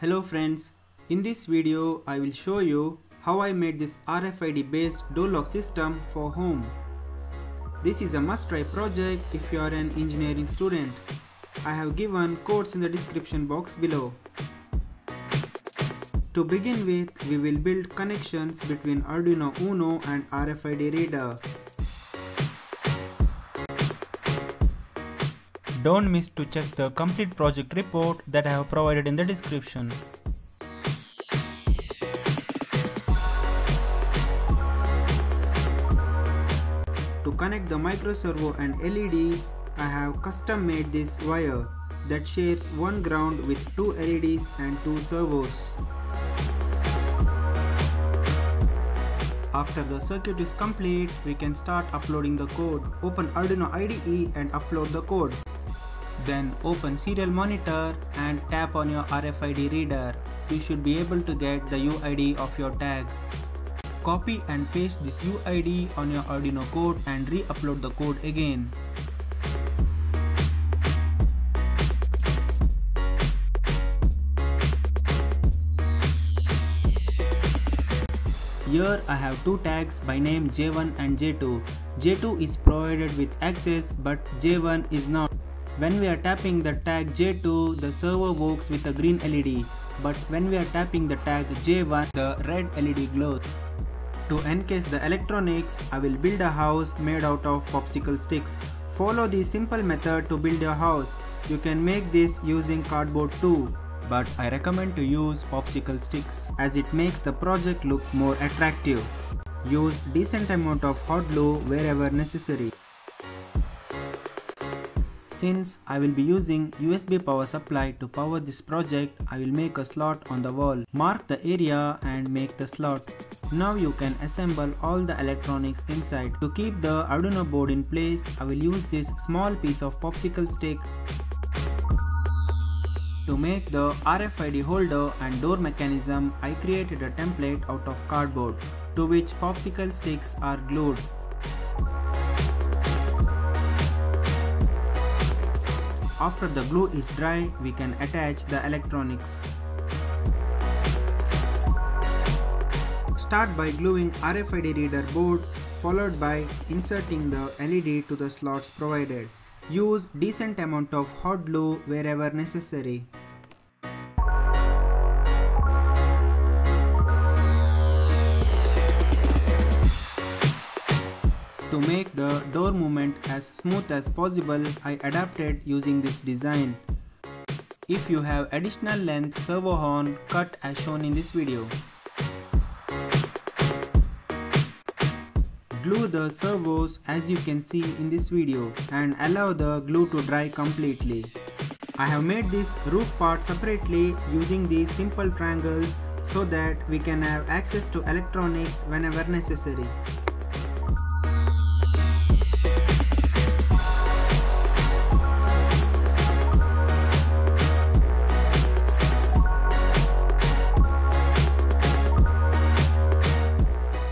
Hello friends, in this video I will show you how I made this RFID based door lock system for home. This is a must try project if you are an engineering student. I have given codes in the description box below. To begin with, we will build connections between Arduino Uno and RFID reader. Don't miss to check the complete project report that I have provided in the description. To connect the micro servo and LED, I have custom made this wire that shares one ground with two LEDs and two servos. After the circuit is complete, we can start uploading the code. Open Arduino IDE and upload the code. Then open serial monitor and tap on your RFID reader. You should be able to get the UID of your tag. Copy and paste this UID on your Arduino code and re-upload the code again. Here I have two tags by name J1 and J2. J2 is provided with access but J1 is not. When we are tapping the tag J2, the servo works with a green LED, but when we are tapping the tag J1, the red LED glows. To encase the electronics, I will build a house made out of popsicle sticks. Follow the simple method to build your house. You can make this using cardboard too, but I recommend to use popsicle sticks as it makes the project look more attractive. Use decent amount of hot glue wherever necessary. Since I will be using USB power supply to power this project, I will make a slot on the wall. Mark the area and make the slot. Now you can assemble all the electronics inside. To keep the Arduino board in place, I will use this small piece of popsicle stick. To make the RFID holder and door mechanism, I created a template out of cardboard to which popsicle sticks are glued. After the glue is dry, we can attach the electronics. Start by gluing RFID reader board followed by inserting the LED to the slots provided. Use decent amount of hot glue wherever necessary. To make the door movement as smooth as possible, I adapted using this design. If you have additional length servo horn, cut as shown in this video. Glue the servos as you can see in this video and allow the glue to dry completely. I have made this roof part separately using these simple triangles so that we can have access to electronics whenever necessary.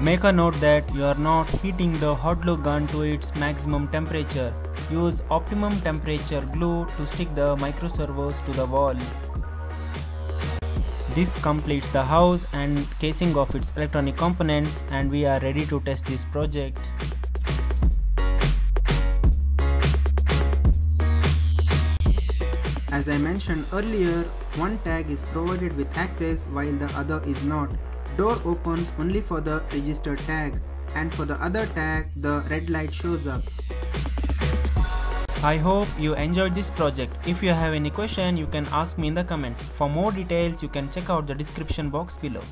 Make a note that you are not heating the hot glue gun to its maximum temperature. Use optimum temperature glue to stick the micro servos to the wall. This completes the house and casing of its electronic components and we are ready to test this project. As I mentioned earlier, one tag is provided with access while the other is not. Door opens only for the registered tag and for the other tag the red light shows up. I hope you enjoyed this project. If you have any question you can ask me in the comments. For more details you can check out the description box below.